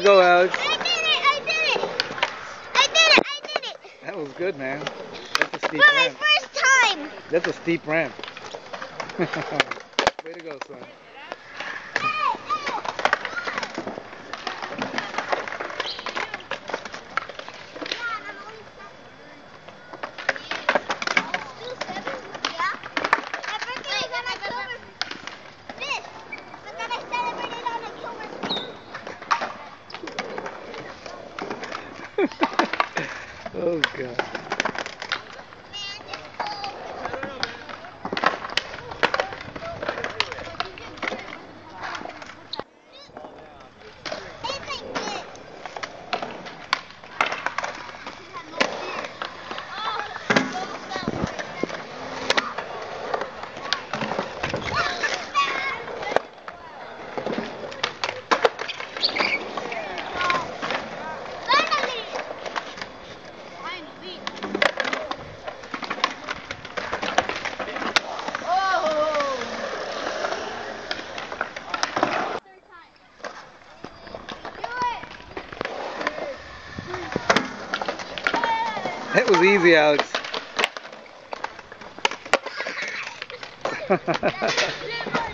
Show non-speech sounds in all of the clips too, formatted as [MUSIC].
go, Alex. I did it! I did it! I did it! I did it! That was good, man. That's a steep For steep my first time! That's a steep ramp. [LAUGHS] Way to go, son. Oh, God. That was easy, Alex. [LAUGHS] [LAUGHS]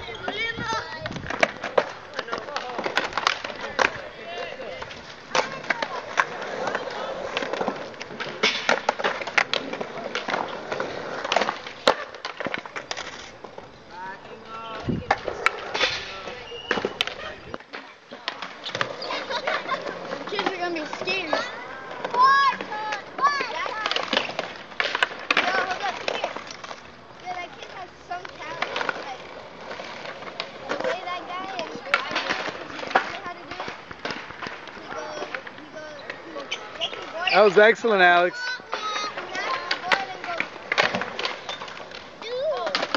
That was excellent, Alex.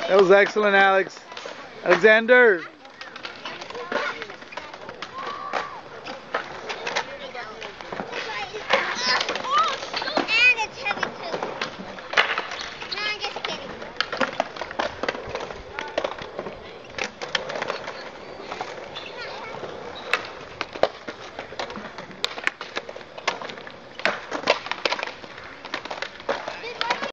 That was excellent, Alex. Alexander.